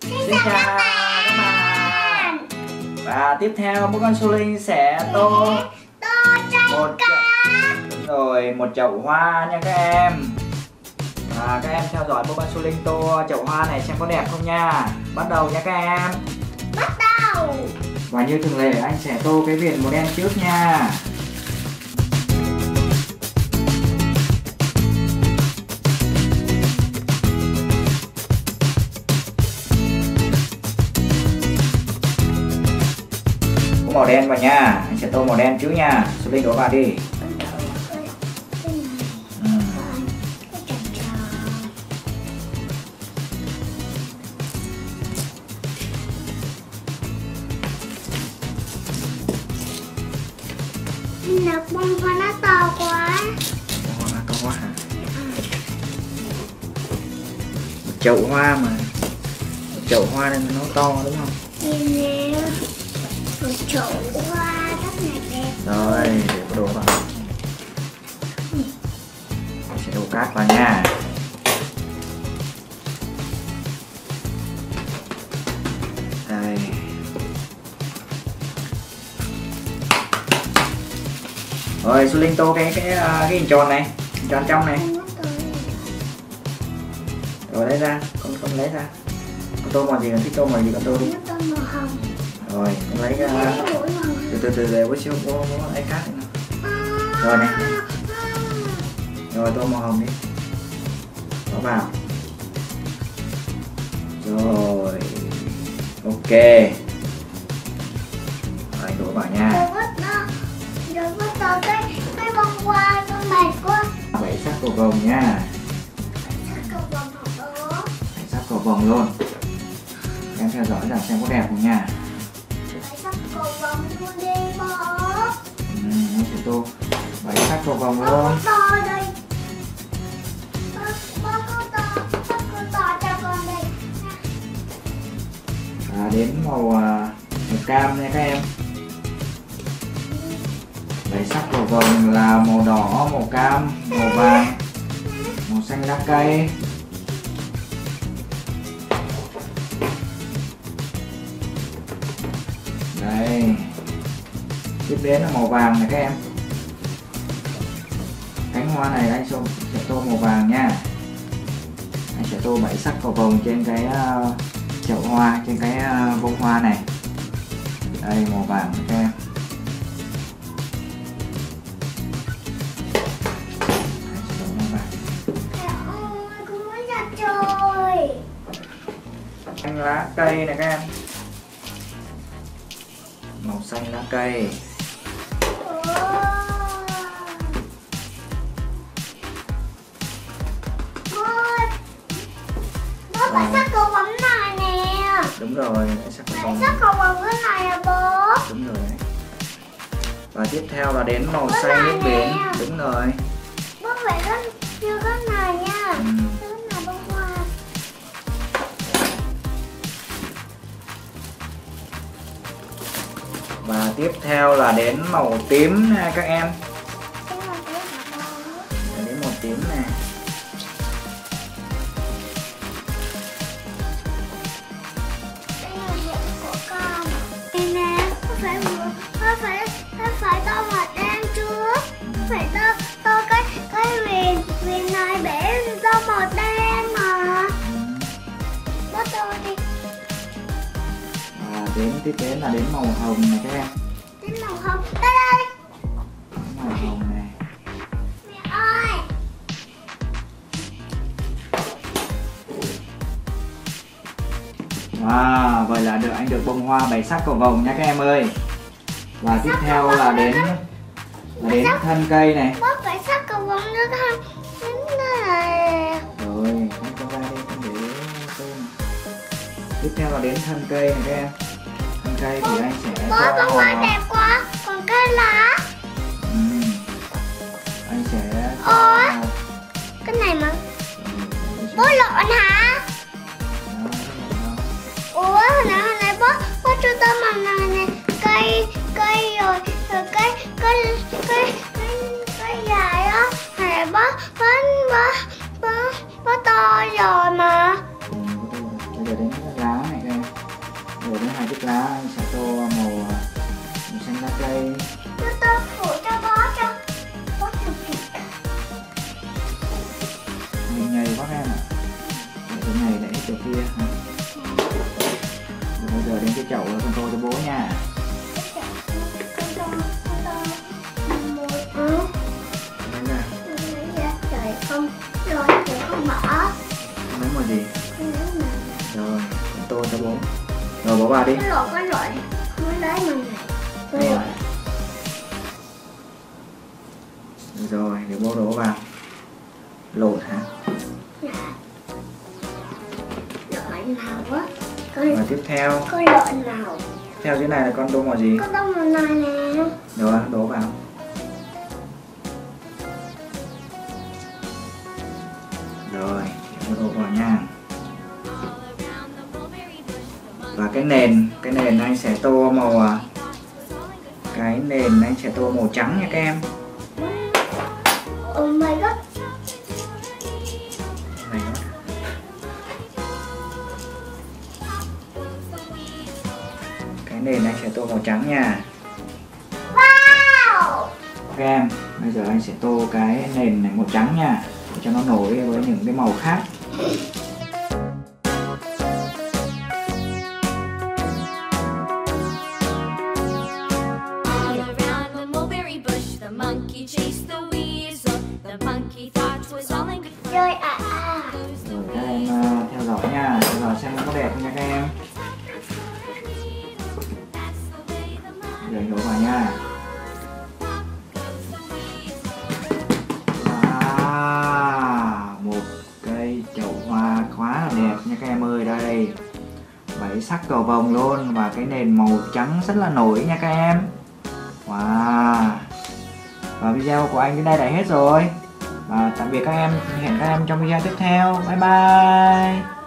Xin chào các bạn. Và tiếp theo bố con Su Linh sẽ tô một chậu rồi một chậu hoa nha các em. Và các em theo dõi bố con Su Linh tô chậu hoa này xem có đẹp không nha. Bắt đầu nha các em. Bắt đầu. Và như thường lệ anh sẽ tô cái viền màu đen trước nha màu đen vào nha. Anh sẽ tô màu đen trước nha. Su Linh đổ vào đi. Ừ. Nọc bông hoa nó to quá. Hoa to quá hả? Một chậu hoa mà. Một chậu hoa nên nó to đúng không? Nhìn nè Một hoa rất là đẹp. Rồi để có đồ vào. Mình sẽ đổ cát vào nha. Đây. Rồi su linh tô cái cái à, cái hình tròn này hình tròn trong này. Rồi lấy ra con con lấy ra. Con tô màu gì con thích tô màu gì con tô đi rồi lấy ra màu từ từ từ để bố siêu đi nào. À, Rồi này. rồi tô màu hồng đi. Bỏ vào rồi ok. Rồi đổ vào nha. Bảy sắc cầu vồng nha. Bảy sắc cầu vồng luôn. Em theo dõi là xem có đẹp không nha hai cho con đây à, đến màu à, màu cam nha các em. Bảy sắc cầu vồng là màu đỏ màu cam màu vàng màu xanh lá cây. Đây. Tiếp đến là màu vàng này các em cánh hoa này anh sẽ tô màu vàng nha. Anh sẽ tô bảy sắc cầu vồng trên cái uh, chậu hoa trên cái ờ, uh, bông hoa này. Đây màu vàng cho các em. Lá cây này các em. Màu xanh lá cây. Đúng rồi bảy sắc vồng sắc cầu vồng cái này à bố? Đúng rồi. Đấy và tiếp theo là đến màu Bố xanh nước biển. nè. đúng rồi. Bố phải cái như cái này nha. Ừ. Cái này bông hoa và tiếp theo là đến màu tím nha các em. Cái cái Là đến màu tím này đến tiếp đến là đến màu hồng này các em Đến màu hồng Đây đây màu hồng này Mẹ ơi Wow, vậy là được anh được bông hoa bảy sắc cầu vồng nha các em ơi. Và tiếp theo là đến là đến thân cây này. Bố phải sắc cầu vồng nữa không Rồi, anh cho ra đây con để. Tiếp theo là đến thân cây này các em. Cây thì anh sẽ cho bông hoa đẹp quá Còn cái lá. Ừm. Anh sẽ Ủa? Cái này mà. Bố lộn hả. Ủa hồi nãy hồi nãy bố Bố cho tao màu này nè Cây Cây rồi Rồi cái Cái Cái Cái, cái dài á. Hồi nãy bố Bố Bố Bố, bố to rồi mà kia. Hả Rồi bây giờ đến cái chậu là con tô cho bố nha. Lấy ra Trời không, rồi trời không bỏ lấy màu gì? Rồi con tô cho bố. Rồi bố vào đi. Cái lộn, cái lộn Không lấy mình này rồi. Rồi để bố đổ vào. Lột hả? Và tiếp theo. con lộn tiếp theo dưới này là con tô màu gì? Con tô màu này nè. Rồi đổ vào. Rồi đổ vào nha. Và cái nền cái nền anh sẽ tô màu à, cái nền anh sẽ tô màu trắng nha các em. Oh my god cái nền anh sẽ tô màu trắng nha. Wow! Các em bây giờ anh sẽ tô cái nền này màu trắng nha. Để cho nó nổi với những cái màu khác để đổ vào nha. Wow, một cây chậu hoa quá là đẹp nha các em ơi. Đây bảy sắc cầu vồng luôn và cái nền màu trắng rất là nổi nha các em. Wow. Và video của anh đến đây đã hết rồi. Và tạm biệt các em hẹn các em trong video tiếp theo. Bye bye.